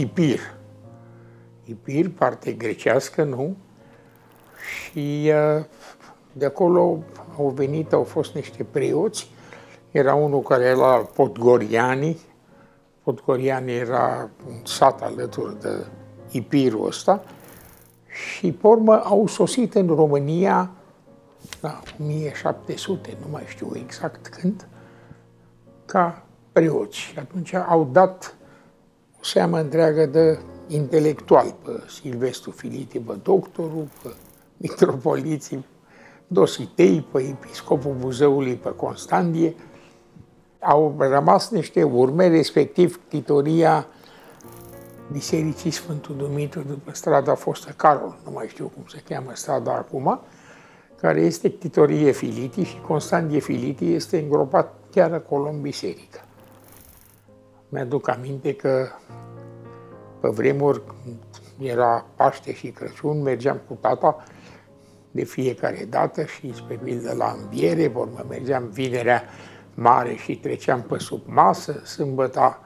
Ipir. Ipir, parte grecească, nu? Și uh, de acolo au venit, au fost niște preoți. Era unul care era Podgoriani. Podgoriani era un sat alături de Ipirul ăsta. Și, pe urmă, au sosit în România la 1700, nu mai știu exact când, ca preoți. Și atunci au dat o seamă întreagă de intelectual, pe Silvestru Filiti, pe doctorul, pe mitropoliții, Dositei, pe episcopul Buzăului, pe Constandie. Au rămas niște urme, respectiv titoria Bisericii Sfântul Dumitru după strada fostă Carol, nu mai știu cum se cheamă strada acum, care este titorie Filiti și Constantie Filiti este îngropat chiar acolo în biserică. Mi-aduc aminte că pe vremuri era Paște și Crăciun, mergeam cu tata de fiecare dată și spre pildă la înviere, urmă mergeam vinerea mare și treceam pe sub masă, sâmbăta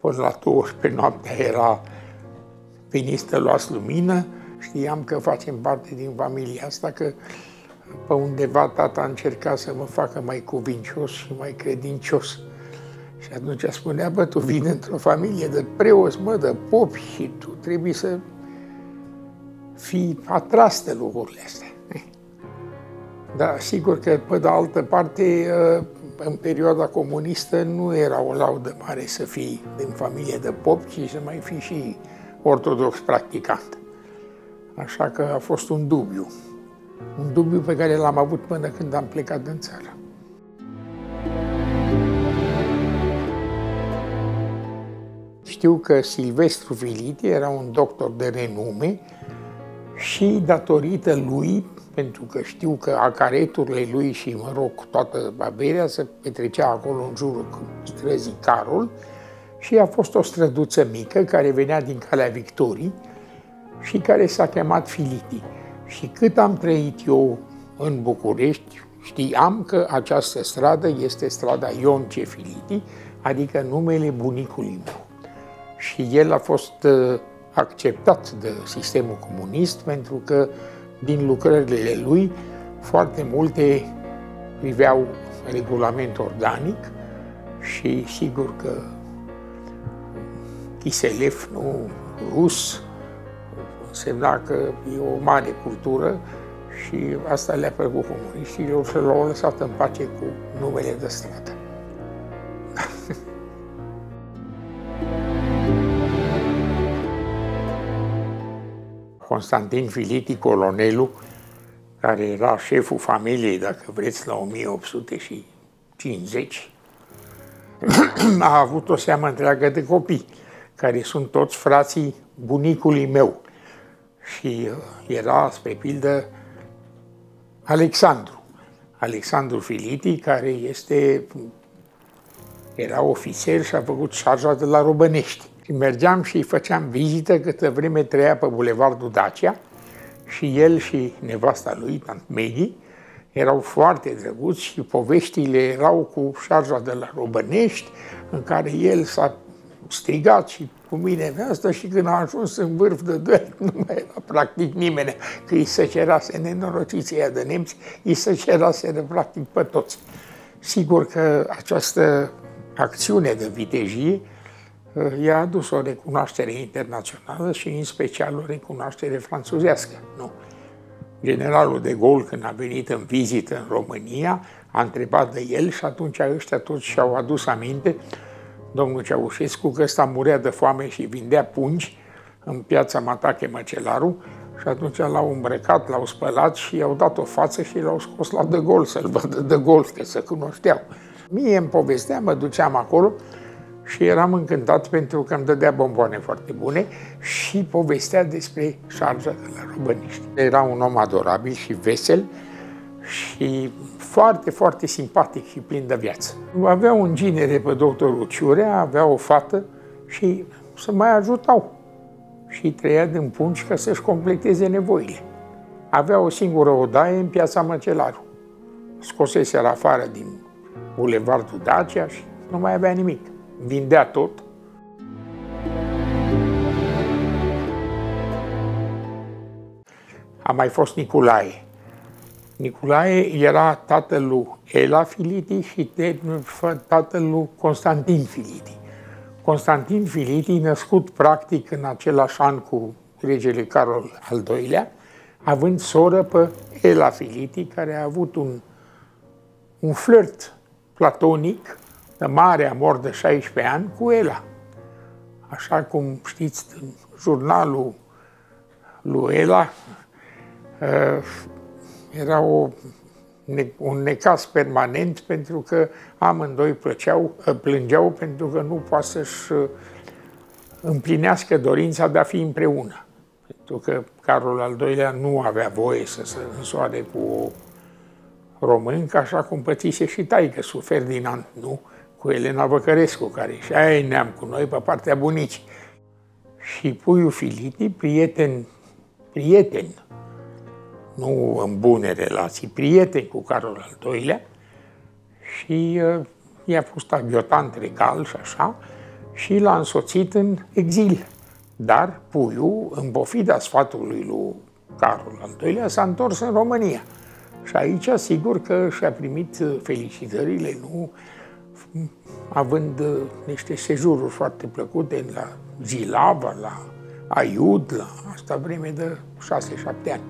până la două pe noaptea era veniți luați lumină, știam că facem parte din familia asta, că pe undeva tata încerca să mă facă mai cuvincios și mai credincios. Și atunci spunea, bă, tu vii într-o familie de preoți, mă, de popi și tu trebuie să fii atras de lucrurile astea. Dar sigur că, pe de altă parte, ă, în perioada comunistă nu era o laudă mare să fii din familie de popi, ci să mai fii și ortodox practicant. Așa că a fost un dubiu. Un dubiu pe care l-am avut până când am plecat din țară. Știu că Silvestru Filiti era un doctor de renume și datorită lui, pentru că știu că acareturile lui și, mă rog, toată averea se petrecea acolo în jurul străzii Carol și a fost o străduță mică care venea din calea Victorii și care s-a chemat Filiti. Și cât am trăit eu în București, știam că această stradă este strada Ion Cefiliti, adică numele bunicului meu. Și el a fost uh, acceptat de sistemul comunist pentru că din lucrările lui foarte multe priveau regulament organic și sigur că Kiselev, nu rus, însemna că e o mare cultură și asta le-a plăcut comuniștilor și l-au lăsat în pace cu numele de stradă. Constantin Filiti, colonelul, care era șeful familiei, dacă vreți, la 1850, a avut o seamă întreagă de copii, care sunt toți frații bunicului meu. Și uh, era, spre pildă, Alexandru. Alexandru Filiti, care este, era ofițer și a făcut șarja de la Robănești. Și mergeam și îi făceam vizită câtă vreme trăia pe Bulevardul Dacia și el și nevasta lui, tant Medi, erau foarte drăguți și poveștile erau cu șarja de la Robănești, în care el s-a strigat și cu mine asta și când a ajuns în vârf de doi, nu mai era practic nimeni, că îi se cerase nenorociția de nemți, îi se cerase de practic pe toți. Sigur că această acțiune de vitejie uh, i-a adus o recunoaștere internațională și în special o recunoaștere franțuzească. Nu. Generalul de Gaulle, când a venit în vizită în România, a întrebat de el și atunci ăștia toți și-au adus aminte domnul Ceaușescu că ăsta murea de foame și vindea pungi în piața Matache Măcelaru și atunci l-au îmbrăcat, l-au spălat și i-au dat o față și l-au scos la De Gol să-l vadă De Gol, că să cunoșteau. Mie îmi povestea, mă duceam acolo și eram încântat pentru că îmi dădea bomboane foarte bune și povestea despre șarja de la Robăniști. Era un om adorabil și vesel și foarte, foarte simpatic și plin de viață. Avea un ginere pe doctorul Ciurea, avea o fată și se mai ajutau. Și trăia din pungi ca să-și completeze nevoile. Avea o singură odaie în piața Măcelaru. Scosese afară din bulevardul Dacia și nu mai avea nimic vindea tot. A mai fost Nicolae. Nicolae era tatăl lui Ela Filiti și tatăl lui Constantin Filiti. Constantin Filiti, născut practic în același an cu regele Carol al II-lea, având soră pe Ela Filiti, care a avut un, un flirt platonic mare amor de 16 ani cu Ela. Așa cum știți, în jurnalul lui Ela uh, era o, un necas permanent pentru că amândoi plăceau, uh, plângeau pentru că nu poate să-și uh, împlinească dorința de a fi împreună. Pentru că Carol al II-lea nu avea voie să se însoare cu o româncă, așa cum pățise și taică su Ferdinand, nu? Cu Elena Văcărescu, care și aia e neam cu noi pe partea bunicii. Și puiul Filiti, prieten, prieten, nu în bune relații, prieten cu Carol al II-lea, și uh, i-a fost aghiotant regal și așa, și l-a însoțit în exil. Dar puiul, în pofida sfatului lui Carol al II-lea, s-a întors în România. Și aici, sigur că și-a primit felicitările, nu? Având uh, niște sejururi foarte plăcute la Zilava, la Aiud, la asta vreme de 6-7 ani.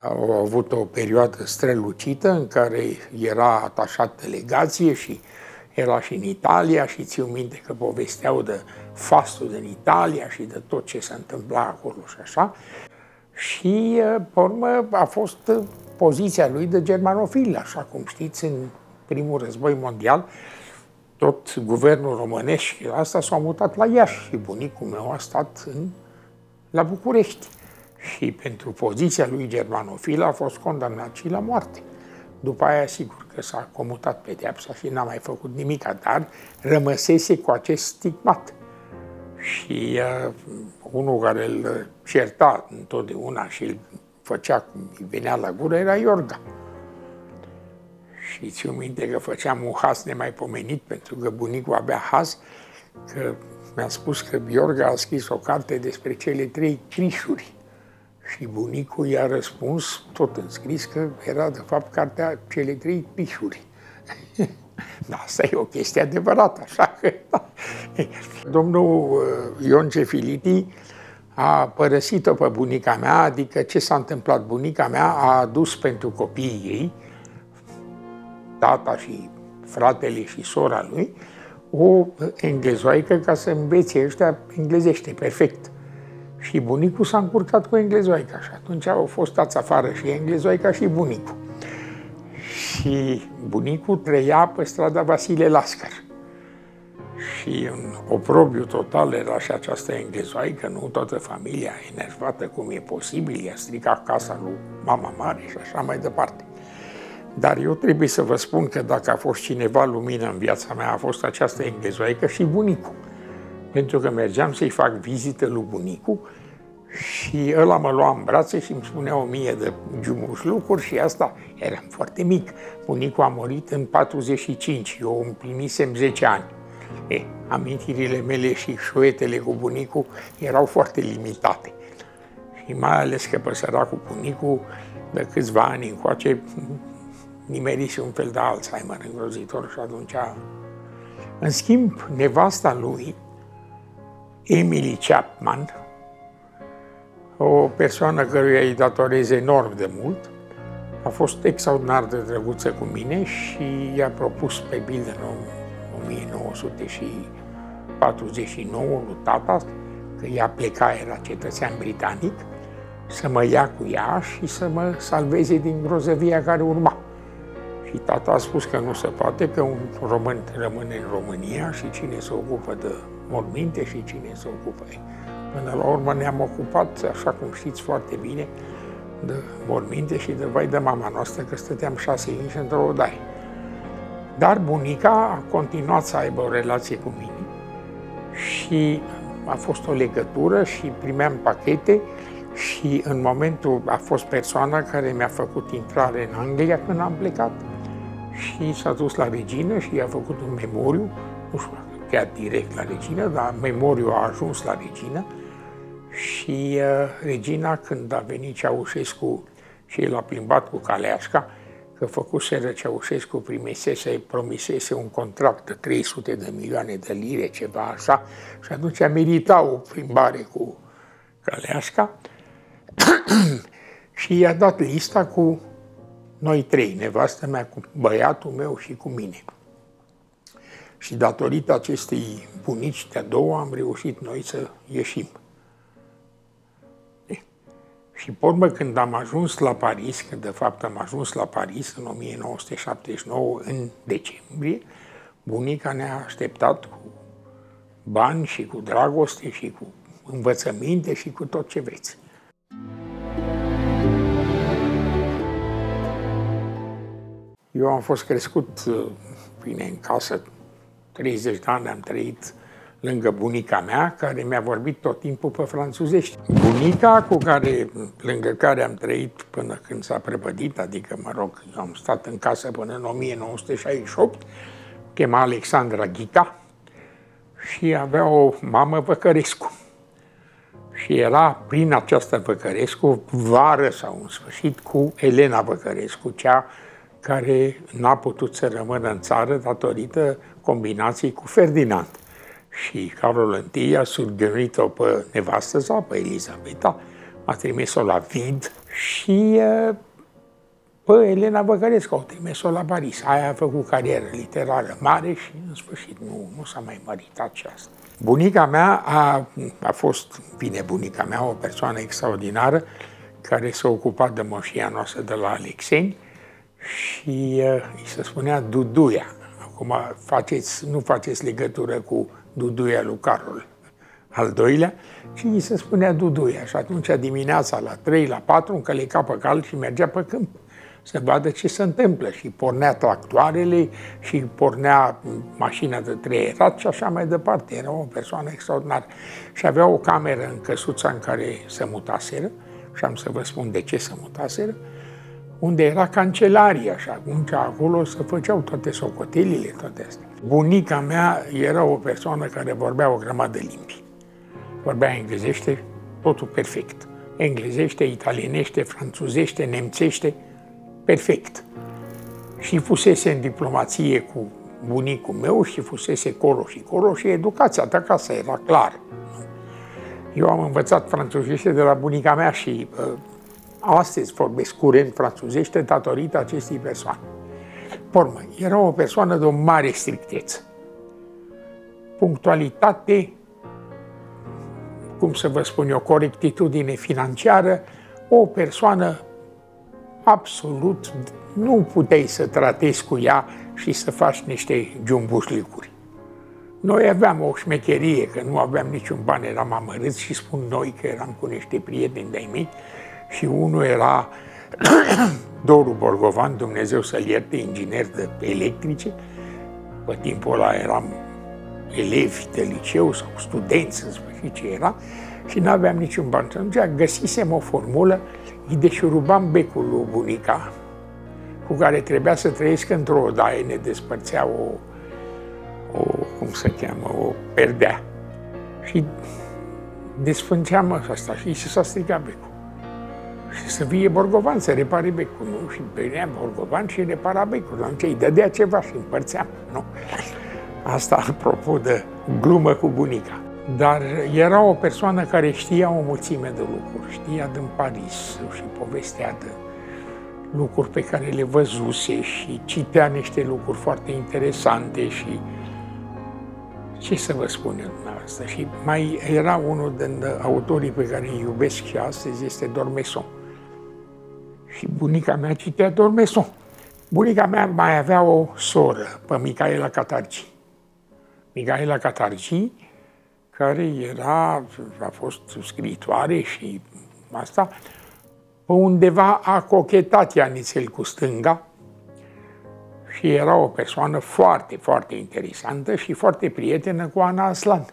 Au avut o perioadă strălucită în care era atașat delegație și era și în Italia și țiu minte că povesteau de fastul din Italia și de tot ce se întâmpla acolo și așa. Și, pe urmă, a fost poziția lui de germanofil, așa cum știți, în primul război mondial, tot guvernul românesc și asta s-a mutat la Iași și bunicul meu a stat în, la București. Și pentru poziția lui germanofil a fost condamnat și la moarte. După aia, sigur că s-a comutat pedeapsa și n-a mai făcut nimic, dar rămăsese cu acest stigmat. Și uh, unul care îl certa întotdeauna și îl făcea cum îi venea la gură era Iorga. Și ți minte că făceam un has nemaipomenit pentru că bunicul avea has, că mi-a spus că Iorga a scris o carte despre cele trei crișuri și bunicul i-a răspuns, tot înscris, că era de fapt cartea cele trei pișuri. da, asta e o chestie adevărată, așa că... Da. Domnul uh, Ion Cefiliti a părăsit-o pe bunica mea, adică ce s-a întâmplat? Bunica mea a adus pentru copiii ei, tata și fratele și sora lui, o englezoaică ca să învețe ăștia englezește perfect. Și bunicul s-a încurcat cu englezoica și atunci au fost dați afară și englezoica și bunicul. Și bunicul trăia pe strada Vasile Lascar. Și în oprobiu total era și această englezoaică, nu toată familia enervată cum e posibil, i-a stricat casa lui mama mare și așa mai departe. Dar eu trebuie să vă spun că dacă a fost cineva lumină în viața mea, a fost această englezoaică și bunicul pentru că mergeam să-i fac vizită lui bunicul și ăla mă lua în brațe și îmi spunea o mie de giumuși lucruri și asta eram foarte mic. Bunicul a murit în 45, eu împlinisem 10 ani. E, amintirile mele și șoetele cu bunicul erau foarte limitate. Și mai ales că pe cu bunicul, de câțiva ani încoace, nimerise un fel de Alzheimer îngrozitor și atunci... În schimb, nevasta lui, Emily Chapman, o persoană căruia îi datorez enorm de mult, a fost extraordinar de drăguță cu mine și i-a propus pe Bilden în 1949 lui tata, că ea pleca, era cetățean britanic, să mă ia cu ea și să mă salveze din grozăvia care urma. Și tata a spus că nu se poate, că un român rămâne în România și cine se ocupă de morminte și cine se ocupă. Până la urmă ne-am ocupat, așa cum știți foarte bine, de morminte și de vai de mama noastră, că stăteam șase inși într-o odaie. Dar bunica a continuat să aibă o relație cu mine și a fost o legătură și primeam pachete și în momentul a fost persoana care mi-a făcut intrare în Anglia când am plecat și s-a dus la regină și i-a făcut un memoriu, nu știu chiar direct la regină, dar memoriu a ajuns la regină și uh, regina, când a venit Ceaușescu și el a plimbat cu Caleașca, că făcuseră Ceaușescu primisese, promisese un contract de 300 de milioane de lire, ceva așa, și atunci merita o plimbare cu Caleașca și i-a dat lista cu noi trei, nevastă mea, cu băiatul meu și cu mine. Și datorită acestei bunici de-a doua am reușit noi să ieșim. Și pe urmă, când am ajuns la Paris, că de fapt am ajuns la Paris în 1979, în decembrie, bunica ne-a așteptat cu bani și cu dragoste și cu învățăminte și cu tot ce vreți. Eu am fost crescut uh, bine în casă, 30 de ani am trăit lângă bunica mea, care mi-a vorbit tot timpul pe franțuzești. Bunica cu care, lângă care am trăit până când s-a prăpădit, adică, mă rog, am stat în casă până în 1968, chema Alexandra Ghita și avea o mamă Văcărescu. Și era prin această Văcărescu, vară sau în sfârșit, cu Elena Văcărescu, cea care n-a putut să rămână în țară datorită combinației cu Ferdinand și Carol I a surgănuit-o pe nevastă sa, pe Elisabeta, a trimis-o la Vid și pe Elena Băcărescu au trimis-o la Paris. Aia a făcut carieră literară mare și în sfârșit nu, nu s-a mai măritat și asta. Bunica mea a, a fost, bine, bunica mea, o persoană extraordinară care s-a ocupat de moșia noastră de la Alexeni și uh, îi se spunea Duduia. Acum faceți, nu faceți legătură cu Duduia lui Carol al doilea, și îi se spunea Duduia. Și atunci dimineața la 3, la 4, încăleca pe cal și mergea pe câmp să vadă ce se întâmplă și pornea tractoarele și pornea mașina de treierat și așa mai departe. Era o persoană extraordinară și avea o cameră în căsuța în care se mutaseră și am să vă spun de ce se mutaseră, unde era cancelaria și atunci acolo se făceau toate socotelile, toate astea. Bunica mea era o persoană care vorbea o grămadă de limbi. Vorbea englezește, totul perfect. Englezește, italienește, franțuzește, nemțește, perfect. Și fusese în diplomație cu bunicul meu și fusese colo și colo și educația ta acasă era clar. Eu am învățat franțuzește de la bunica mea și uh, astăzi vorbesc curent franțuzește datorită acestei persoane. Pormă, era o persoană de o mare strictețe. Punctualitate, cum să vă spun eu, corectitudine financiară, o persoană absolut, nu puteai să tratezi cu ea și să faci niște jumbușlicuri. Noi aveam o șmecherie, că nu aveam niciun bani, eram amărâți și spun noi că eram cu niște prieteni de-ai mei și unul era Doru Borgovan, Dumnezeu să-l ierte, inginer de electrice. Pe timpul ăla eram elevi de liceu sau studenți, în sfârșit ce era, și nu aveam niciun ban. Și atunci găsisem o formulă, îi deșurubam becul lui bunica, cu care trebuia să trăiesc într-o odaie, ne despărțea o, o, cum se cheamă, o perdea. Și desfânceam asta și se s-a stricat becul și să fie borgovan să repare becul, nu? Și venea borgovan și repara becul. Atunci îi dădea ceva și împărțeam, nu? Asta apropo de glumă cu bunica. Dar era o persoană care știa o mulțime de lucruri, știa din Paris și povestea de lucruri pe care le văzuse și citea niște lucruri foarte interesante și ce să vă spun eu asta. Și mai era unul din autorii pe care îi iubesc și astăzi, este Dormeson. Și bunica mea citea Dormeson. Bunica mea mai avea o soră, pe Micaela Catargi. Micaela Catargi, care era, a fost scriitoare și asta, pe undeva a cochetat Ianițel cu stânga și era o persoană foarte, foarte interesantă și foarte prietenă cu Ana Aslan.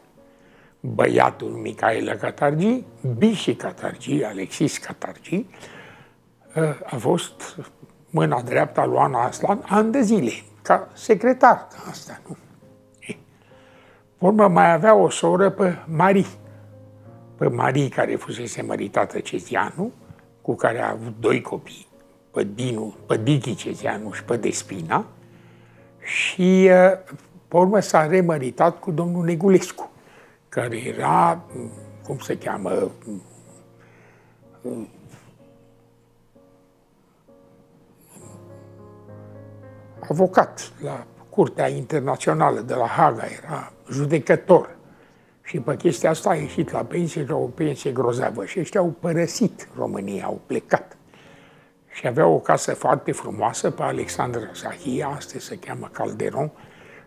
Băiatul Micaela Catargi, Biși Catargi, Alexis Catargi, a fost mâna dreapta lui Ana Aslan ani de zile, ca secretar, ca asta, nu? urmă mai avea o soră pe Marie, pe Marie care fusese măritată Cezianu, cu care a avut doi copii, pe Dinu, pe Digi Cezianu și pe Despina, și pe urmă s-a remăritat cu domnul Negulescu, care era, cum se cheamă, avocat la Curtea Internațională de la Haga, era judecător. Și pe chestia asta a ieșit la pensie și o pensie grozavă. Și ăștia au părăsit România, au plecat. Și avea o casă foarte frumoasă pe Alexandra Sahia, astăzi se cheamă Calderon,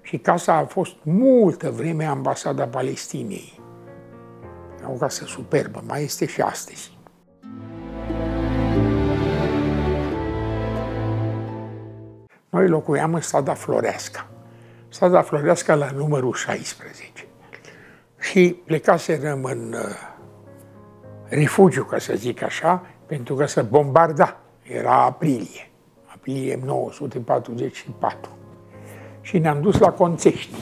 și casa a fost multă vreme ambasada Palestinei. O casă superbă, mai este și astăzi. Noi locuiam în strada Floreasca. Strada Floreasca la numărul 16. Și plecaserăm în uh, refugiu, ca să zic așa, pentru că se bombarda. Era aprilie, aprilie 1944. Și ne-am dus la Conțești.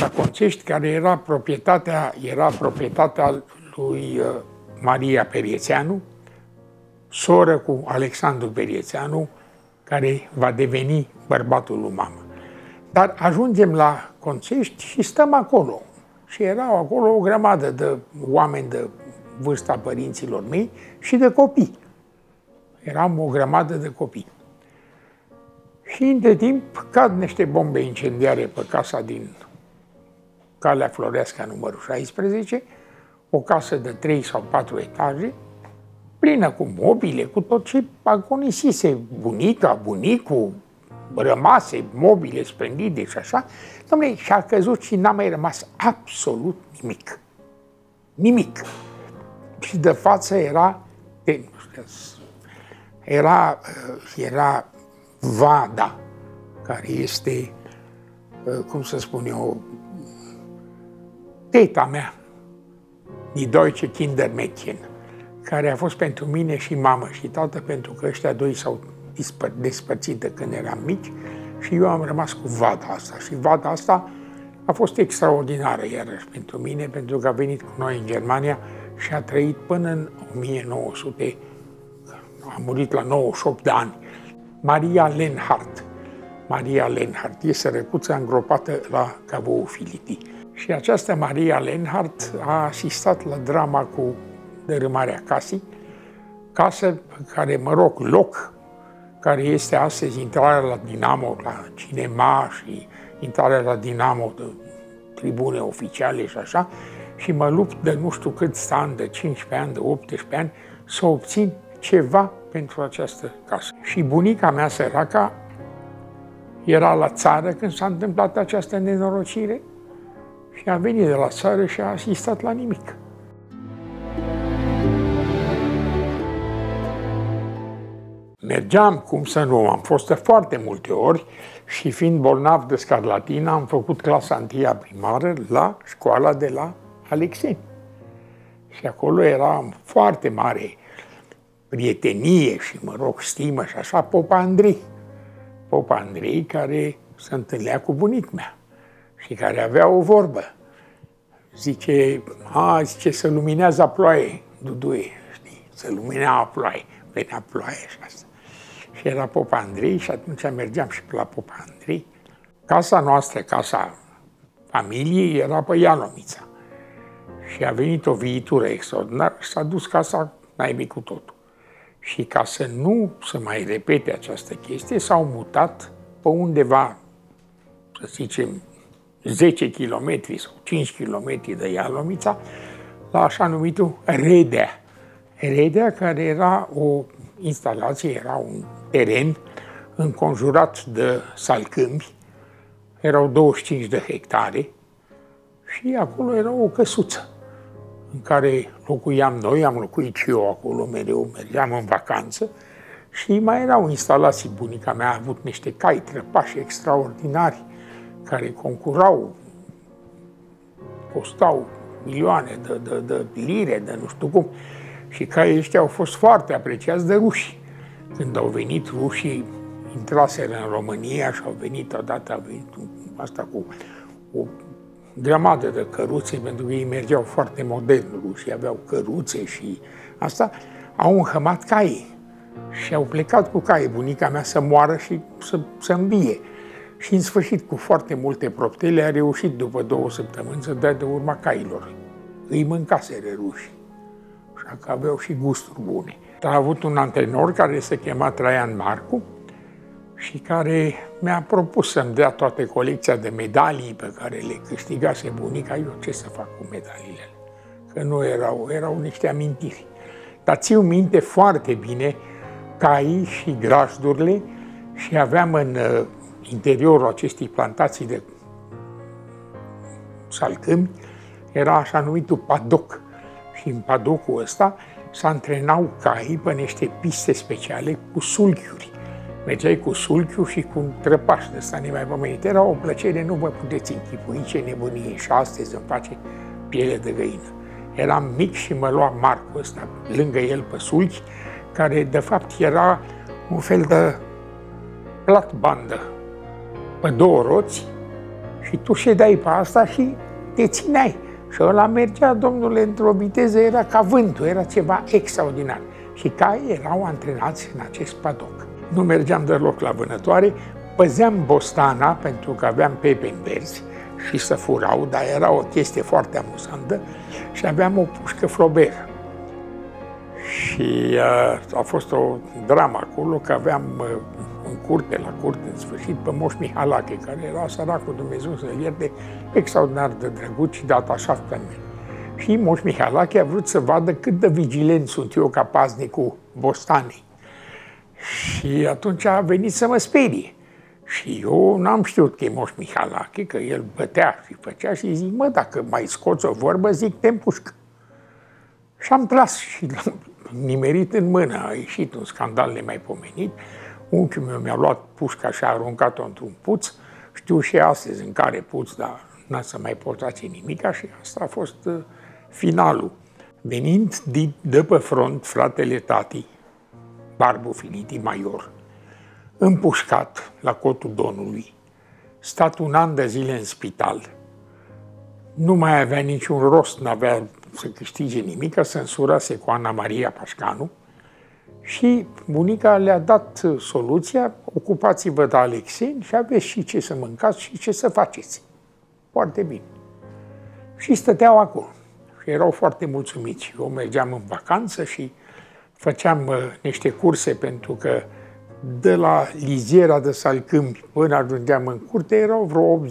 La Conțești, care era proprietatea, era proprietatea lui uh, Maria Periețeanu, soră cu Alexandru Periețeanu, care va deveni bărbatul lui mamă. Dar ajungem la Conțești și stăm acolo. Și erau acolo o grămadă de oameni de vârsta părinților mei și de copii. Eram o grămadă de copii. Și între timp cad niște bombe incendiare pe casa din Calea Floreasca numărul 16, o casă de 3 sau 4 etaje, plină cu mobile, cu tot ce agonisise bunica, bunicul, rămase mobile splendide și așa, domnule, și-a căzut și n-a mai rămas absolut nimic. Nimic. Și de față era, era, era Vada, care este, cum să spun eu, teta mea, din Deutsche Kindermädchen care a fost pentru mine și mamă și tată, pentru că ăștia doi s-au despărțit de când eram mici și eu am rămas cu vada asta. Și vada asta a fost extraordinară iarăși pentru mine, pentru că a venit cu noi în Germania și a trăit până în 1900, a murit la 98 de ani. Maria Lenhardt. Maria Lenhardt este răcuță îngropată la Cavou Filiti. Și această Maria Lenhardt a asistat la drama cu dărâmarea casei, casă pe care, mă rog, loc care este astăzi intrarea la Dinamo, la cinema și intrarea la Dinamo de tribune oficiale și așa, și mă lupt de nu știu câți ani, de 15 ani, de 18 ani, să obțin ceva pentru această casă. Și bunica mea săraca era la țară când s-a întâmplat această nenorocire și a venit de la țară și a asistat la nimic. Mergeam, cum să nu, am fost de foarte multe ori și fiind bolnav de scarlatina, am făcut clasa întâia primară la școala de la Alexei. Și acolo era foarte mare prietenie și, mă rog, stimă și așa, Popa Andrei. Popa Andrei care se întâlnea cu bunic mea și care avea o vorbă. Zice, a, zice, se luminează ploaie, Duduie, știi, se luminea ploaie, venea ploaie și asta și era Popa Andrei și atunci mergeam și la Popa Andrei. Casa noastră, casa familiei, era pe Ialomița. Și a venit o viitură extraordinară și s-a dus casa naibii cu totul. Și ca să nu se mai repete această chestie, s-au mutat pe undeva, să zicem, 10 km sau 5 km de Ialomița, la așa numitul Redea. Redea, care era o instalație, era un teren înconjurat de salcâmbi, erau 25 de hectare și acolo era o căsuță în care locuiam noi, am locuit și eu acolo mereu, mergeam în vacanță și mai erau instalații. Bunica mea a avut niște cai trăpași extraordinari care concurau, costau milioane de, de, de lire, de nu știu cum. Și caii ăștia au fost foarte apreciați de ruși. Când au venit rușii, intraseră în România și au venit odată, a venit asta cu o grămadă de căruțe, pentru că ei mergeau foarte modern și aveau căruțe și asta, au înhămat caii și au plecat cu caii bunica mea să moară și să, să îmbie. Și în sfârșit, cu foarte multe proptele, a reușit după două săptămâni să dea de urma cailor. Îi mâncaseră ruși. Așa că aveau și gusturi bune. A avut un antrenor care se chema Traian Marcu și care mi-a propus să-mi dea toate colecția de medalii pe care le câștigase bunica. Eu ce să fac cu medaliile? Că nu erau, erau niște amintiri. Dar țiu minte foarte bine caii și grajdurile și aveam în uh, interiorul acestei plantații de salcâmi, era așa numitul padoc. Și în padocul ăsta se antrenau caii pe niște piste speciale cu sulchiuri. Mergeai cu sulchiul și cu un trăpaș de ăsta nemaipomenit. Era o plăcere, nu vă puteți închipui ce nebunie și astăzi îmi face piele de găină. Eram mic și mă lua Marcul ăsta lângă el pe sulchi, care de fapt era un fel de plat-bandă pe două roți și tu ședeai pe asta și te țineai. Și ăla mergea, domnule, într-o viteză, era ca vântul, era ceva extraordinar. Și caii erau antrenați în acest padoc. Nu mergeam deloc la vânătoare, păzeam bostana pentru că aveam pepeni verzi și să furau, dar era o chestie foarte amuzantă și aveam o pușcă Flaubert. Și uh, a fost o dramă acolo, că aveam uh, în curte, la curte, în sfârșit, pe Moș Mihalache, care era săracul Dumnezeu să-l ierte, extraordinar de drăguț și de atașat pe mine. Și Moș Mihalache a vrut să vadă cât de vigilent sunt eu ca paznicul Bostanei. Și atunci a venit să mă sperie. Și eu n-am știut că e Moș Mihalache, că el bătea și făcea și zic, mă, dacă mai scoți o vorbă, zic, te împușcă. Și am tras și l-am nimerit în mână, a ieșit un scandal nemaipomenit. Unchiul meu mi-a luat pușca și a aruncat-o într-un puț. Știu și astăzi în care puț, dar n-a să mai pot face nimic și asta a fost uh, finalul. Venind de, de pe front, fratele tati, Barbu Finiti Major, împușcat la cotul Donului, stat un an de zile în spital, nu mai avea niciun rost, nu avea să câștige nimic, să însurase cu Ana Maria Pașcanu, și bunica le-a dat soluția, ocupați-vă de Alexei și aveți și ce să mâncați și ce să faceți. Foarte bine. Și stăteau acolo. Și erau foarte mulțumiți. Eu mergeam în vacanță și făceam uh, niște curse pentru că de la liziera de salcâmbi până ajungeam în curte erau vreo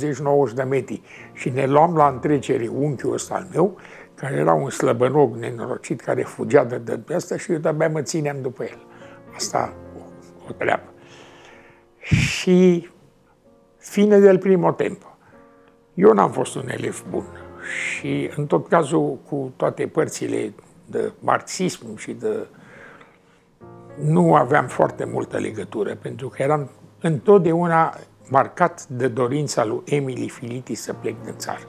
80-90 de metri și ne luam la întrecere unchiul ăsta al meu care era un slăbănog nenorocit care fugea de, de asta și eu de-abia mă țineam după el. Asta o, o treabă. Și fine del primo tempo. Eu n-am fost un elev bun și în tot cazul cu toate părțile de marxism și de nu aveam foarte multă legătură, pentru că eram întotdeauna marcat de dorința lui Emily Filiti să plec din țară.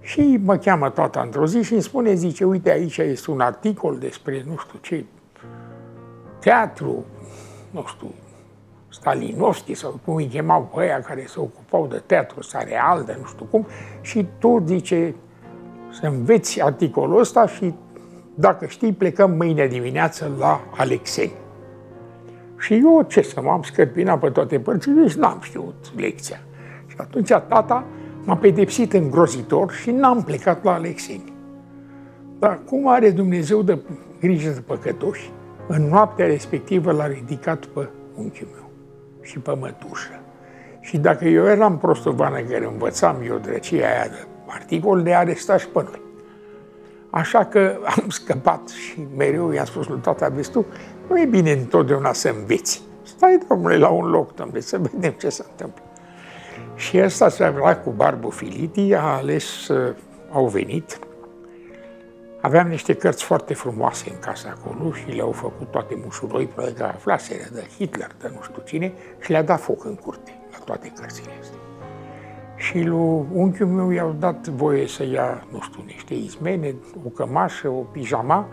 Și mă cheamă tata într-o zi și îmi spune, zice, uite, aici este un articol despre, nu știu ce, teatru, nu știu, Stalinovski sau cum îi chemau pe aia care se ocupau de teatru real, de nu știu cum, și tu, zice, să înveți articolul ăsta și dacă știi, plecăm mâine dimineață la Alexei. Și eu ce să m-am scărpinat pe toate părțile și n-am știut lecția. Și atunci tata M-a pedepsit îngrozitor și n-am plecat la Alexeni. Dar cum are Dumnezeu de grijă de păcătoși, în noaptea respectivă l-a ridicat pe unchiul meu și pe mătușă. Și dacă eu eram prostovană care învățam eu drăcia aia de articol, de arestat și pe noi. Așa că am scăpat și mereu i-am spus lui tata, vezi tu, nu e bine întotdeauna să înveți. Stai, domnule, la un loc, domnule, să vedem ce se întâmplă. Și ăsta se avea cu Barbu Filiti, a ales, uh, au venit. Aveam niște cărți foarte frumoase în casa acolo și le-au făcut toate mușuroi, probabil că aflaseră de Hitler, de nu știu cine, și le-a dat foc în curte la toate cărțile astea. Și lui unchiul meu i-au dat voie să ia, nu știu, niște izmene, o cămașă, o pijama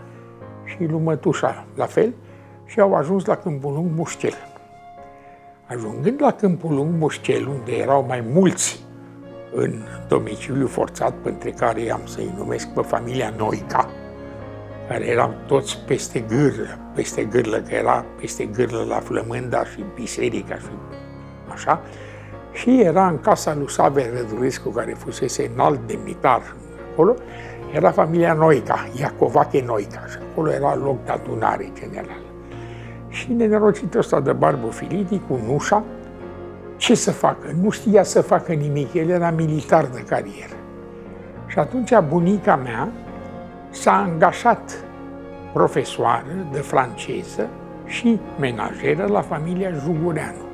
și lui mătușa la fel și au ajuns la Câmpul Lung Mușchel. Ajungând la Câmpul Lung Mușcel, unde erau mai mulți în domiciliu forțat, pentru care am să-i numesc pe familia Noica, care eram toți peste gârlă, peste gârlă, că era peste gârlă la Flămânda și biserica și așa, și era în casa lui Saver Rădulescu, care fusese înalt demnitar acolo, era familia Noica, Iacovache Noica, și acolo era loc de adunare generală. Și nenorocitul ăsta de Barbu Filiti cu Nușa, ce să facă? Nu știa să facă nimic, el era militar de carieră. Și atunci bunica mea s-a angajat profesoară de franceză și menajeră la familia Jugureanu,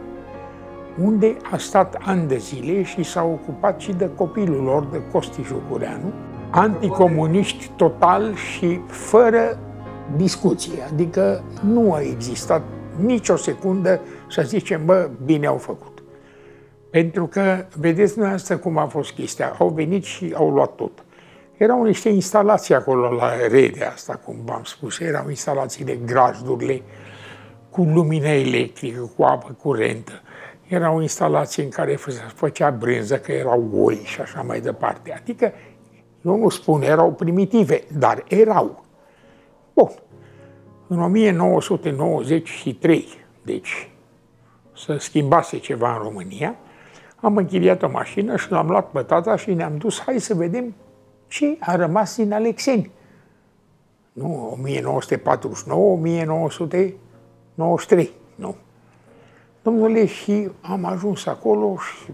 unde a stat ani de zile și s-a ocupat și de copilul lor, de Costi Jugureanu, anticomuniști total și fără discuție, adică nu a existat nicio secundă să zicem, bă, bine au făcut. Pentru că, vedeți dumneavoastră cum a fost chestia, au venit și au luat tot. Erau niște instalații acolo la rede asta, cum v-am spus, erau instalațiile grajdurile cu lumină electrică, cu apă curentă. Erau instalații în care făcea brânză, că erau oi și așa mai departe. Adică, eu nu spun erau primitive, dar erau. Bun. În 1993, deci să schimbase ceva în România, am închiriat o mașină și l-am luat pe tata și ne-am dus, hai să vedem ce a rămas din Alexeni. Nu, 1949, 1993, nu. Domnule, și am ajuns acolo și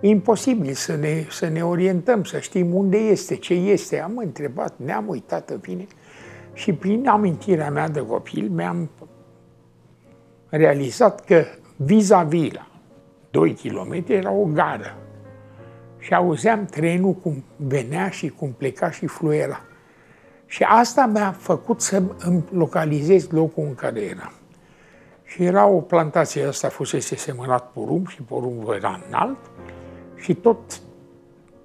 imposibil să ne, să ne orientăm, să știm unde este, ce este. Am întrebat, ne-am uitat în fine și prin amintirea mea de copil mi-am realizat că vis-a-vis la 2 km era o gară și auzeam trenul cum venea și cum pleca și fluiera. Și asta mi-a făcut să îmi localizez locul în care eram. Și era o plantație asta, fusese semănat porumb și porumbul era înalt și tot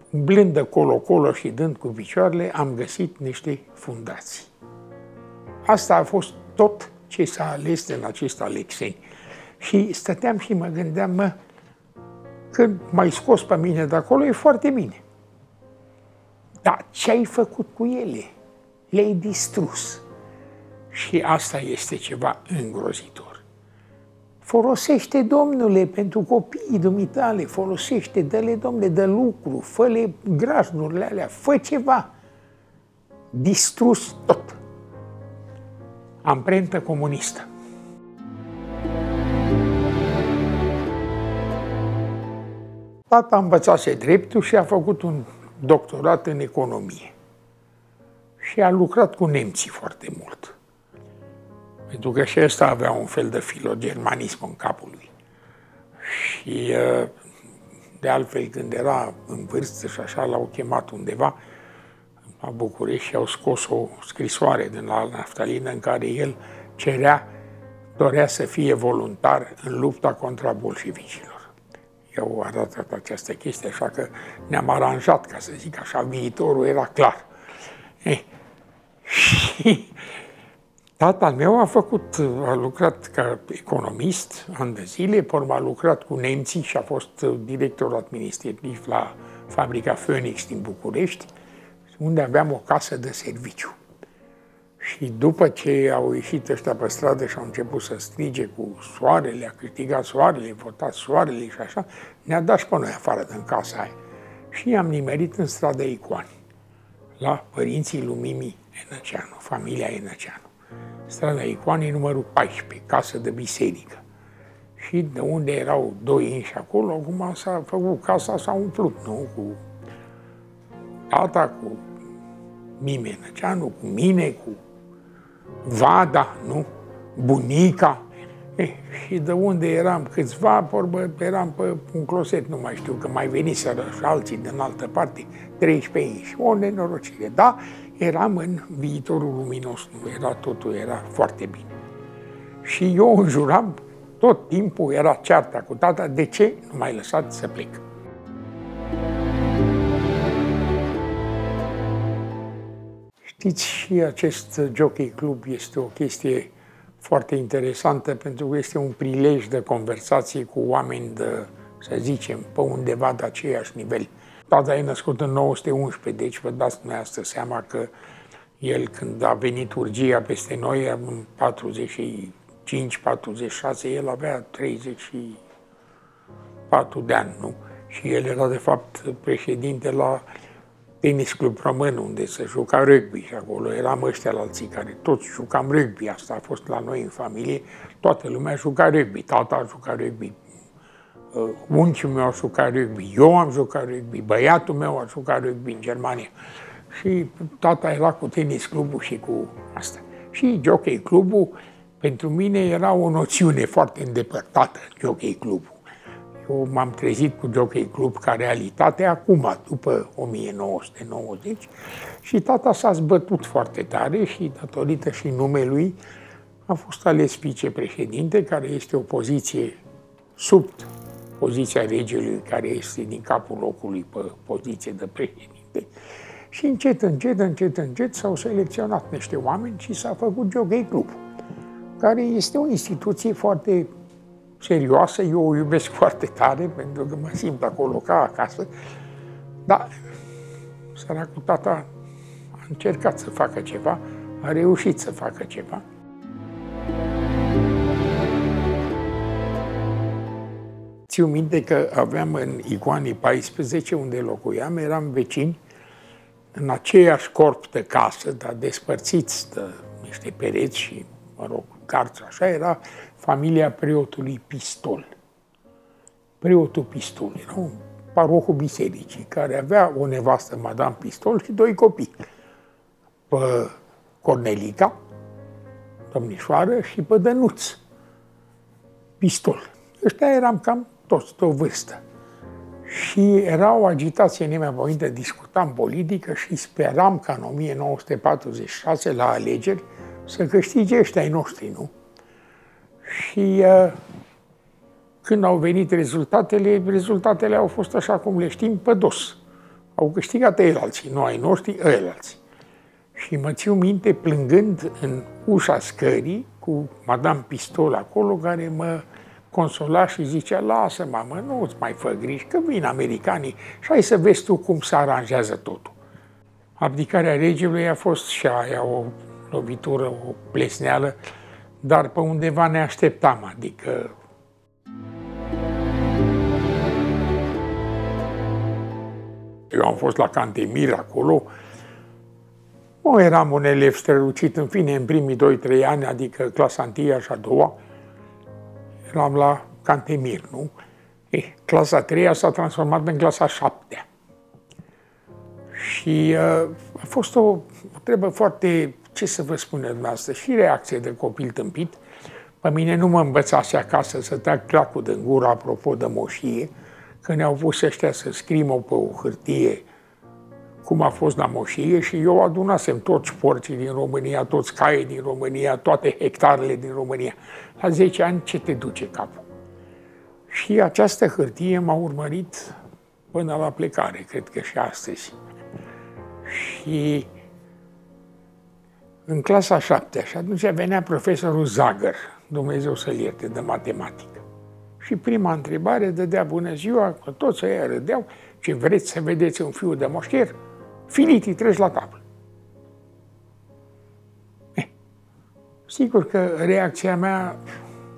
umblând de colo-colo și dând cu picioarele, am găsit niște fundații. Asta a fost tot ce s-a ales în acest Alexei. Și stăteam și mă gândeam, mă, când m-ai scos pe mine de acolo, e foarte bine. Dar ce ai făcut cu ele? Le-ai distrus. Și asta este ceva îngrozitor. Folosește, Domnule, pentru copiii dumitale, folosește, dă-le, Domnule, de lucru, fă-le grajdurile alea, fă ceva. Distrus tot. Amprentă comunistă. Tata învățase dreptul și a făcut un doctorat în economie. Și a lucrat cu nemții foarte mult. Pentru că și ăsta avea un fel de filogermanism în capul lui. Și de altfel, când era în vârstă și așa, l-au chemat undeva la București și au scos o scrisoare din la Naftalină în care el cerea, dorea să fie voluntar în lupta contra bolșevicilor i-au arătat această chestie, așa că ne-am aranjat, ca să zic așa, viitorul era clar. Eh, și tatăl meu a făcut, a lucrat ca economist ani de zile, pe a lucrat cu nemții și a fost director administrativ la fabrica Phoenix din București, unde aveam o casă de serviciu. Și după ce au ieșit ăștia pe stradă și au început să strige cu soarele, a câștigat soarele, votat soarele și așa, ne-a dat și pe noi afară din casa aia. Și am nimerit în strada Icoani, la părinții lui Mimi Enăceanu, familia Enăceanu. Strada Icoani numărul 14, casă de biserică. Și de unde erau doi inși acolo, acum s-a făcut casa, s-a umplut, nu? Cu tata, cu Mimi Enăceanu, cu mine, cu Vada, nu? Bunica. Eh, și de unde eram câțiva, vorbă, eram pe un closet, nu mai știu, că mai veniseră și alții din altă parte, 13 inși. O nenorocire. Da, eram în viitorul luminos, nu era totul, era foarte bine. Și eu înjuram, tot timpul era cearta cu tata, de ce nu m-ai lăsat să plec? Știți, și acest Jockey Club este o chestie foarte interesantă pentru că este un prilej de conversație cu oameni de să zicem, pe undeva de aceeași nivel. Tata e născut în 911, deci vă dați dumneavoastră seama că el, când a venit urgia peste noi, în 45-46, el avea 34 de ani, nu? Și el era, de fapt, președinte la tenis club român, unde se juca rugby și acolo eram ăștia la alții care toți jucam rugby. Asta a fost la noi în familie. Toată lumea juca rugby. Tata a jucat rugby, uh, unchiul meu a jucat rugby, eu am jucat rugby, băiatul meu a jucat rugby în Germania. Și tata era cu tenis clubul și cu asta. Și jockey clubul, pentru mine era o noțiune foarte îndepărtată, jockey clubul. Eu m-am trezit cu Jockey Club ca realitate acum, după 1990, și tata s-a zbătut foarte tare și, datorită și numelui, a fost ales vicepreședinte, care este o poziție sub poziția regelui, care este din capul locului pe poziție de președinte. Și încet, încet, încet, încet s-au selecționat niște oameni și s-a făcut Jockey Club, care este o instituție foarte serioasă, eu o iubesc foarte tare, pentru că mă simt acolo ca acasă, dar săracul tata a încercat să facă ceva, a reușit să facă ceva. Țiu minte că aveam în Icoanii 14, unde locuiam, eram vecini în aceeași corp de casă, dar despărțiți de niște pereți și, mă rog, carți, așa, era familia preotului Pistol. Preotul Pistol era un parohul bisericii care avea o nevastă, Madame Pistol, și doi copii. Pe Cornelica, domnișoară, și pe Dănuț, Pistol. Ăștia eram cam toți de o vârstă. Și era o agitație nemaipomentă, discutam politică și speram ca în 1946, la alegeri, să câștige ăștia ai noștri, nu? Și uh, când au venit rezultatele, rezultatele au fost așa cum le știm, pe dos. Au câștigat ei alții, nu ai noștri, ei alții. Și mă țiu minte plângând în ușa scării cu Madame Pistol acolo, care mă consola și zicea, lasă mamă, nu îți mai fă griji, că vin americanii și hai să vezi tu cum se aranjează totul. Abdicarea regelui a fost și aia o lovitură, o plesneală, dar pe undeva ne așteptam, adică Eu am fost la Cantemir acolo, nu eram un elev strălucit, în fine, în primii 2-3 ani, adică clasa 1 și a doua, eram la Cantemir, nu? E, clasa 3 s-a transformat în clasa 7 Și uh, a fost o, o treabă foarte ce să vă spun dumneavoastră, și reacție de copil tâmpit. Pe mine nu mă învățase acasă să trag clacul din gură apropo de moșie, că ne-au pus ăștia să scrimă pe o hârtie cum a fost la moșie și eu adunasem toți porții din România, toți caii din România, toate hectarele din România. La 10 ani ce te duce capul? Și această hârtie m-a urmărit până la plecare, cred că și astăzi. Și în clasa șaptea și atunci venea profesorul Zagăr, Dumnezeu să-l ierte, de matematică. Și prima întrebare dădea bună ziua, că toți ăia râdeau, ce vreți să vedeți un fiu de moștier? Finiti, treci la tablă. Eh, sigur că reacția mea,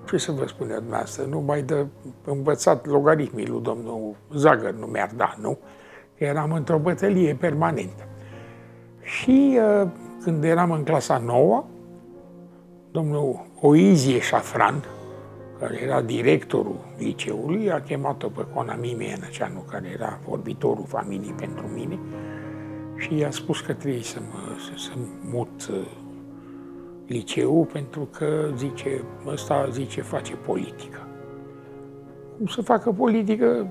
ce să vă spun dumneavoastră, nu mai de învățat logaritmii lui domnul Zagăr nu mi-ar da, nu? Eram într-o bătălie permanentă. Și uh, când eram în clasa nouă, domnul Oizie Șafran, care era directorul liceului, a chemat-o pe Cona Mimienăceanu, care era vorbitorul familiei pentru mine, și i-a spus că trebuie să mă să, să mut uh, liceul pentru că, zice, ăsta, zice, face politică. Cum să facă politică?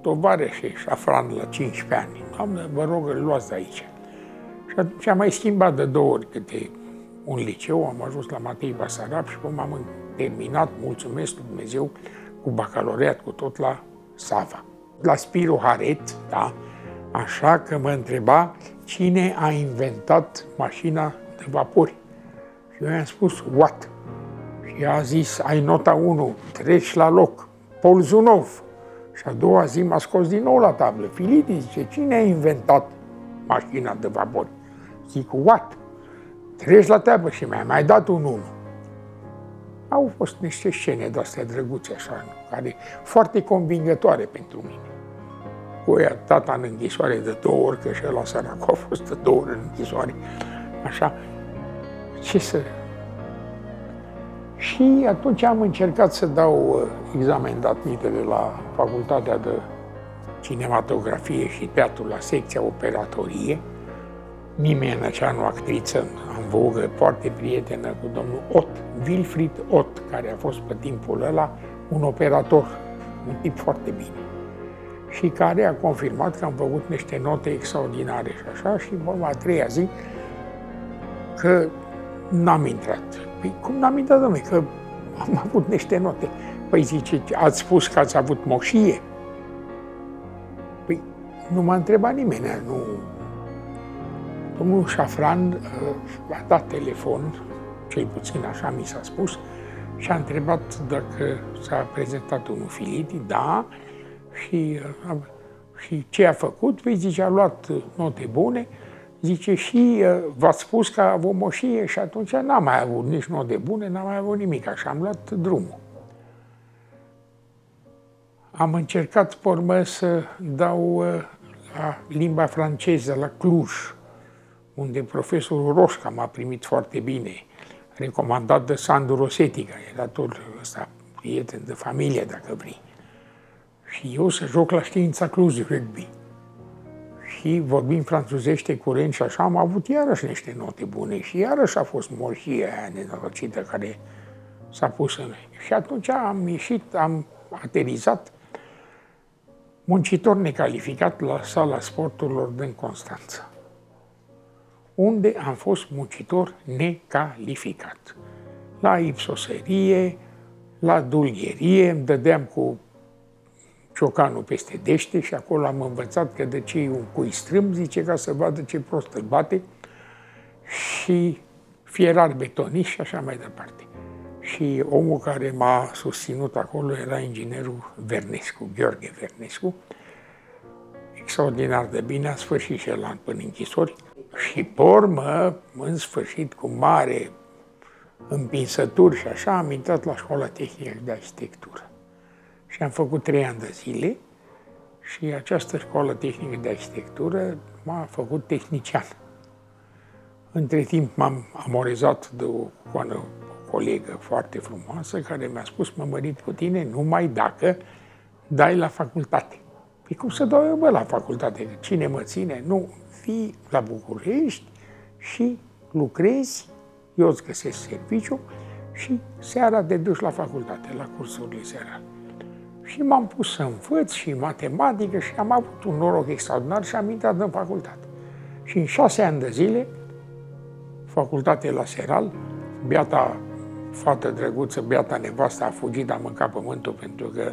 Tovarășe Șafran la 15 ani. Doamne, vă rog, îl luați de aici. Și atunci am mai schimbat de două ori câte un liceu, am ajuns la Matei Basarab și până am terminat, mulțumesc lui Dumnezeu, cu bacalaureat, cu tot la Sava. La Spiro Haret, da, așa că mă întreba cine a inventat mașina de vapori. Și eu i-am spus, what? Și a zis, ai nota 1, treci la loc, Polzunov. Și a doua zi m-a scos din nou la tablă. Filiti zice, cine a inventat mașina de vapor? Zic, what? Treci la treabă și mi-a mai dat un unu. Au fost niște scene de-astea drăguțe așa, care foarte convingătoare pentru mine. Cu ea, tata în închisoare de două ori, că și la săracu a fost de două ori în închisoare. Așa, ce să... Și atunci am încercat să dau uh, examen de admitere la Facultatea de Cinematografie și Teatru la secția operatorie. Nimeni acea nu actriță în vogă, foarte prietenă cu domnul Ott, Wilfried Ott, care a fost pe timpul ăla un operator, un tip foarte bine și care a confirmat că am făcut niște note extraordinare și așa și vorba a treia zi că n-am intrat. Păi cum n-am intrat, domnule, că am avut niște note. Păi zice, ați spus că ați avut moșie? Păi nu m-a întrebat nimeni, nu. Domnul Șafran uh, a dat telefon, cel puțin așa mi s-a spus, și a întrebat dacă s-a prezentat unul Filiti, da, și, uh, și ce a făcut? Păi zice, a luat note bune, zice, și uh, v-ați spus că a avut moșie și atunci n-am mai avut nici note bune, n-am mai avut nimic, așa am luat drumul. Am încercat, pe urmă, să dau uh, la limba franceză la Cluj, unde profesorul Roșca m-a primit foarte bine, recomandat de Sandu Rosetti, care era tot ăsta prieten de familie, dacă vrei și eu să joc la știința Cluj rugby. Și vorbim franțuzește curent și așa, am avut iarăși niște note bune și iarăși a fost morșia aia nenorocită care s-a pus în noi. Și atunci am ieșit, am aterizat muncitor necalificat la sala sporturilor din Constanța, unde am fost muncitor necalificat. La ipsoserie, la dulgherie, îmi dădeam cu ciocanul peste dește și acolo am învățat că de ce e un cui strâm, zice, ca să vadă ce prost îl bate și fierar betonist și așa mai departe. Și omul care m-a susținut acolo era inginerul Vernescu, Gheorghe Vernescu, extraordinar de bine, a sfârșit și el an până închisori și pe urmă, în sfârșit, cu mare împinsături și așa, am intrat la școala tehnică de arhitectură și am făcut trei ani de zile și această școală tehnică de arhitectură m-a făcut tehnician. Între timp m-am amorezat de o, o colegă foarte frumoasă care mi-a spus, mă mărit cu tine numai dacă dai la facultate. Păi cum să dau eu, bă, la facultate? Cine mă ține? Nu, fii la București și lucrezi, eu îți găsesc serviciu și seara te duci la facultate, la cursurile seara. Și m-am pus să învăț și matematică și am avut un noroc extraordinar și am intrat în facultate. Și în șase ani de zile, facultate la Seral, beata fată drăguță, beata nevastă a fugit, a mâncat pământul pentru că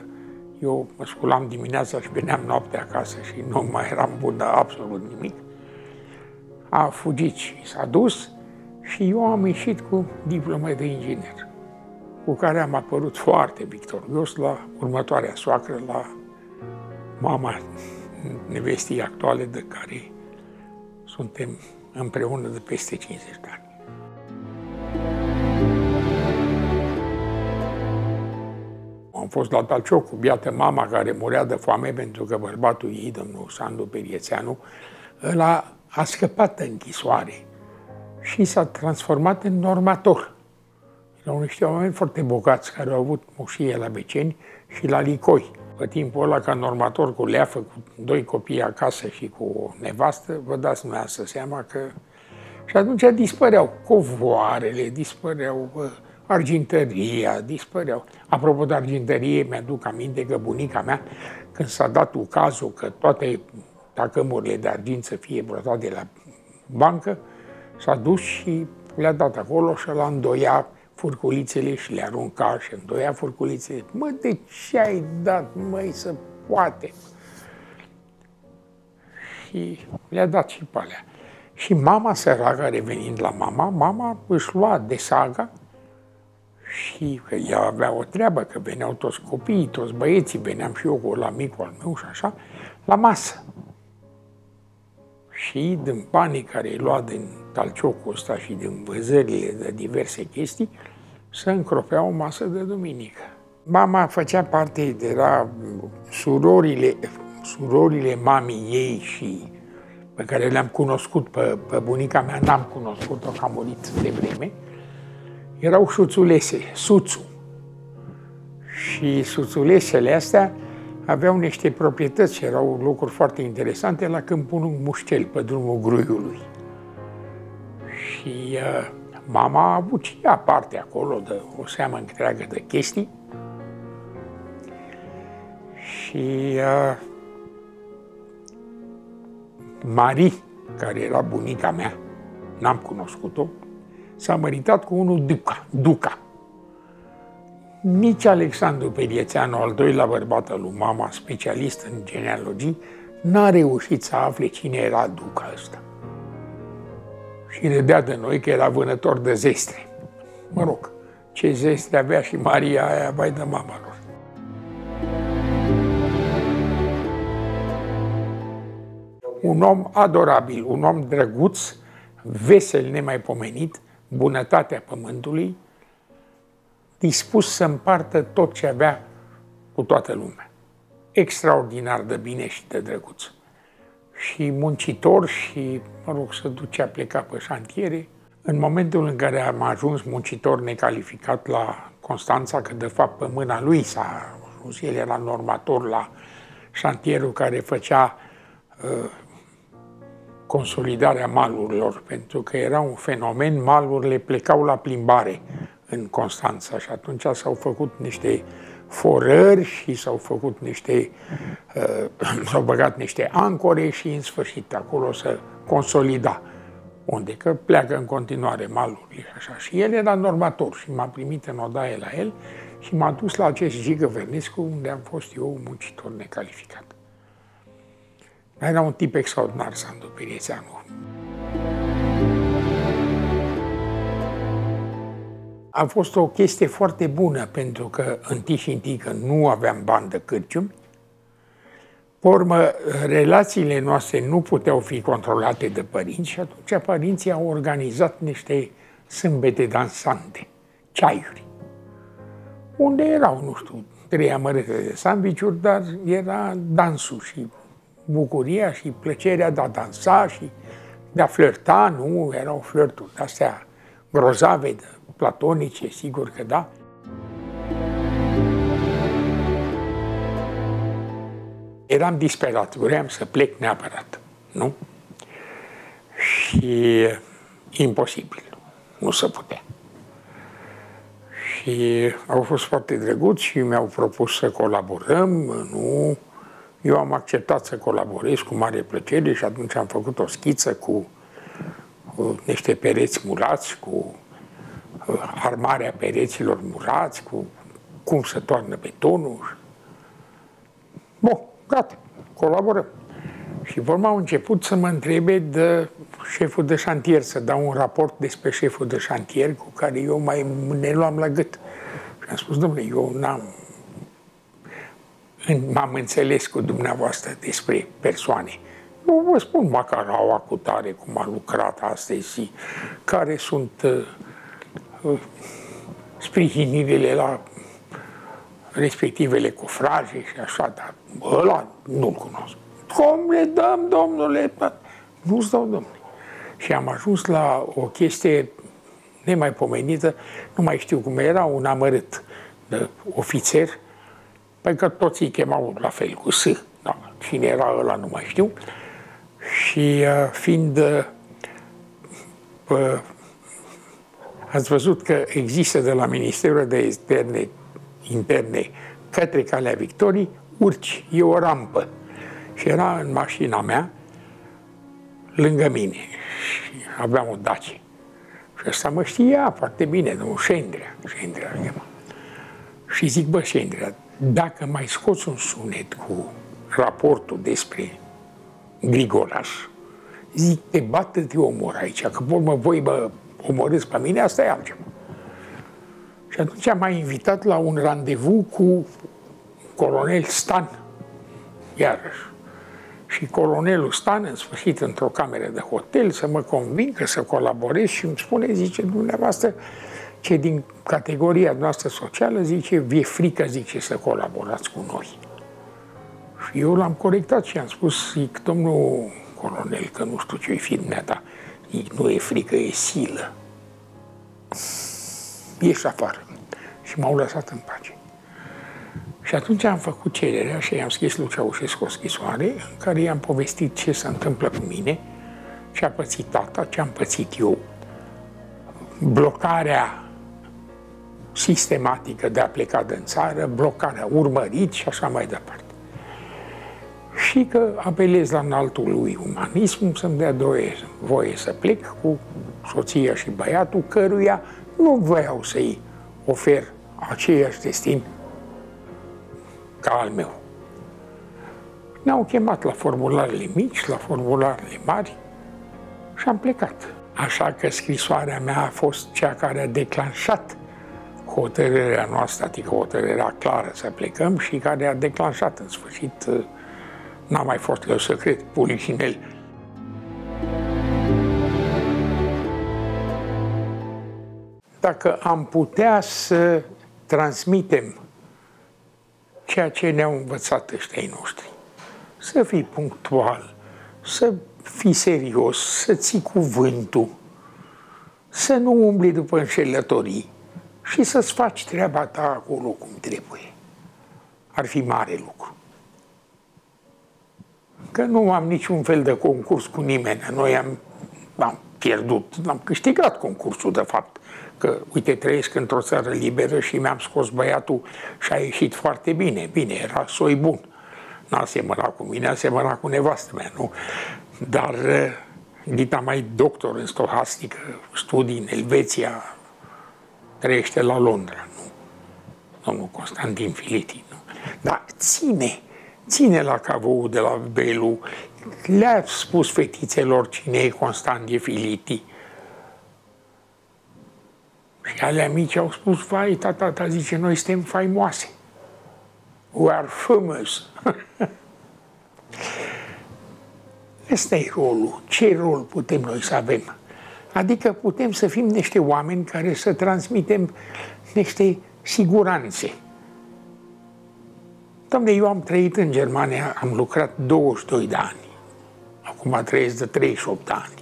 eu mă sculam dimineața și veneam noaptea acasă și nu mai eram bun de absolut nimic. A fugit și s-a dus și eu am ieșit cu diplomă de inginer cu care am apărut foarte victorios la următoarea soacră, la mama nevestii actuale de care suntem împreună de peste 50 de ani. Am fost la Talcioc cu biată mama care murea de foame pentru că bărbatul ei, domnul Sandu Periețeanu, ăla a scăpat de închisoare și s-a transformat în normator. Erau niște oameni foarte bogați care au avut moșie la Beceni și la Licoi. Pe timpul ăla, ca normator cu leafă, cu doi copii acasă și cu o nevastă, vă dați dumneavoastră seama că... Și atunci dispăreau covoarele, dispăreau argintăria, dispăreau. Apropo de argintărie, mi-aduc aminte că bunica mea, când s-a dat cazul că toate tacămurile de argint să fie brotate la bancă, s-a dus și le-a dat acolo și l-a îndoia furculițele și le arunca și îndoia furculițele. Mă, de ce ai dat, măi, să poate? Și le-a dat și pe alea. Și mama săracă, revenind la mama, mama își lua de saga și și că ea avea o treabă, că veneau toți copiii, toți băieții, veneam și eu cu la micul al meu și așa, la masă. Și din banii care îi lua din talciocul ăsta și din văzările de diverse chestii, să încropea o masă de duminică. Mama făcea parte, era surorile, surorile mamii ei și pe care le-am cunoscut pe, pe bunica mea, n-am cunoscut-o, că a murit de vreme, erau șuțulese, suțu. Și suțulesele astea aveau niște proprietăți, erau locuri foarte interesante la câmpul Mușcel, pe drumul Gruiului. Și uh, mama a avut și ea parte acolo de o seamă întreagă de chestii. Și uh, Marie, care era bunica mea, n-am cunoscut-o, s-a măritat cu unul Duca. Duca. Nici Alexandru Peliețeanu, al doilea bărbat al lui mama, specialist în genealogii, n-a reușit să afle cine era Duca ăsta. Și râdea de noi că era vânător de zestre. Mă rog, ce zestre avea și Maria aia, vai de mama lor. Un om adorabil, un om drăguț, vesel nemaipomenit, bunătatea pământului, dispus să împartă tot ce avea cu toată lumea. Extraordinar de bine și de drăguț. Și muncitor și, mă rog, să ducea pleca pe șantiere. În momentul în care am ajuns muncitor necalificat la Constanța, că de fapt pe mâna lui s-a ajuns, el era normator la șantierul care făcea uh, consolidarea malurilor, pentru că era un fenomen, malurile plecau la plimbare în Constanța și atunci s-au făcut niște forări și s-au făcut niște, uh, s-au băgat niște ancore și în sfârșit acolo să consolida unde că pleacă în continuare malurile și așa. Și el era normator și m-a primit în odaie la el și m-a dus la acest Gigă Vernescu unde am fost eu un muncitor necalificat. Era un tip extraordinar, Sandu Pirețeanu. A fost o chestie foarte bună, pentru că întâi și întâi că nu aveam bani de cârciumi, pe urmă, relațiile noastre nu puteau fi controlate de părinți și atunci părinții au organizat niște sâmbete dansante, ceaiuri, unde erau, nu știu, trei amărâte de sandvișuri, dar era dansul și bucuria și plăcerea de a dansa și de a flirta, nu erau flirturi astea grozave, de platonice, sigur că da. Eram disperat, vreau să plec neapărat, nu? Și imposibil, nu se putea. Și au fost foarte drăguți și mi-au propus să colaborăm, nu eu am acceptat să colaborez cu mare plăcere și atunci am făcut o schiță cu uh, niște pereți murați, cu uh, armarea pereților murați, cu cum să toarnă betonul. Bun, gata, colaborăm. Și vorba au început să mă întrebe de șeful de șantier, să dau un raport despre șeful de șantier cu care eu mai ne luam la gât. Și am spus, domnule, eu n-am m-am înțeles cu dumneavoastră despre persoane. Nu vă spun Macaraua cu tare, cum a lucrat astăzi și care sunt uh, uh, sprijinirile la respectivele cufraje și așa, dar ăla nu-l cunosc. Cum le dăm, domnule? Nu-ți dau, domnule. Și am ajuns la o chestie nemaipomenită, nu mai știu cum era, un amărât de ofițer, pentru că toți îi chemau la fel, cu S. Da, cine era ăla nu mai știu. Și uh, fiind uh, uh, ați văzut că există de la Ministerul de Externe interne către Calea Victoriei, urci, e o rampă. Și era în mașina mea, lângă mine, și aveam o dacie. Și ăsta mă știa foarte bine, domnul Șendrea, Șendrea Și zic, bă, Șendrea, dacă mai scoți un sunet cu raportul despre Grigoraș, zic, te bată te omor aici, că vor mă voi mă omorâți pe mine, asta e altceva. Și atunci m-a invitat la un randevu cu colonel Stan, iarăși. Și colonelul Stan, în sfârșit, într-o cameră de hotel, să mă convingă să colaborez și îmi spune, zice, dumneavoastră, ce din categoria noastră socială, zice, vie frică, zice, să colaborați cu noi. Și eu l-am corectat și am spus, zic, domnul colonel, că nu știu ce-i fi dumneata. Zic, nu e frică, e silă. Ieși afară. Și m-au lăsat în pace. Și atunci am făcut cererea și i-am scris lui Ceaușescu o scrisoare în care i-am povestit ce se întâmplă cu mine, ce a pățit tata, ce am pățit eu, blocarea sistematică de a pleca din țară, blocarea urmărit și așa mai departe. Și că apelez la înaltul lui umanism să-mi dea doie, voie să plec cu soția și băiatul, căruia nu voiau să-i ofer aceeași destin ca al meu. Ne-au chemat la formularele mici, la formularele mari și am plecat. Așa că scrisoarea mea a fost cea care a declanșat hotărârea noastră, adică hotărârea clară să plecăm și care a declanșat în sfârșit, n-a mai fost eu secret, Pulichinel. Dacă am putea să transmitem ceea ce ne-au învățat ăștia noștri, să fii punctual, să fii serios, să ții cuvântul, să nu umbli după înșelătorii, și să-ți faci treaba ta acolo cum trebuie. Ar fi mare lucru. Că nu am niciun fel de concurs cu nimeni. Noi am, am pierdut, am câștigat concursul, de fapt. Că, uite, trăiesc într-o țară liberă și mi-am scos băiatul și a ieșit foarte bine. Bine, era soi bun. N-a semănat cu mine, a semănat cu nevastă mea, nu? Dar Dita mai doctor în stohastică, studii în Elveția, trăiește la Londra, nu? Domnul Constantin Filiti, nu? Dar ține, ține la cavou de la Belu, le-a spus fetițelor cine e Constantin Filiti. Și alea mici au spus, vai, tata ta zice, noi suntem faimoase. We are famous. Ăsta e rolul. Ce rol putem noi să avem? Adică putem să fim niște oameni care să transmitem niște siguranțe. Dom'le, eu am trăit în Germania, am lucrat 22 de ani. Acum trăiesc de 38 de ani.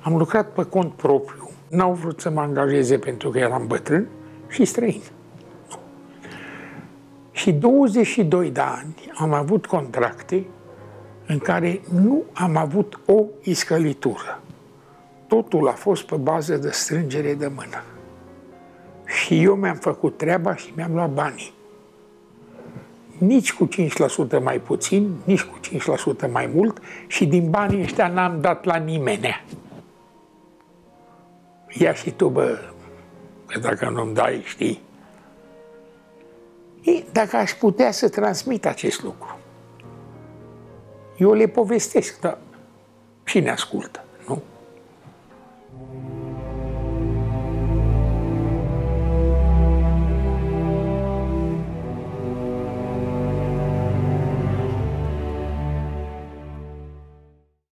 Am lucrat pe cont propriu. N-au vrut să mă angajeze pentru că eram bătrân și străin. Și 22 de ani am avut contracte în care nu am avut o iscălitură totul a fost pe bază de strângere de mână. Și eu mi-am făcut treaba și mi-am luat banii. Nici cu 5% mai puțin, nici cu 5% mai mult și din banii ăștia n-am dat la nimeni. Ia și tu, bă, că dacă nu-mi dai, știi. E, dacă aș putea să transmit acest lucru, eu le povestesc, dar cine ascultă?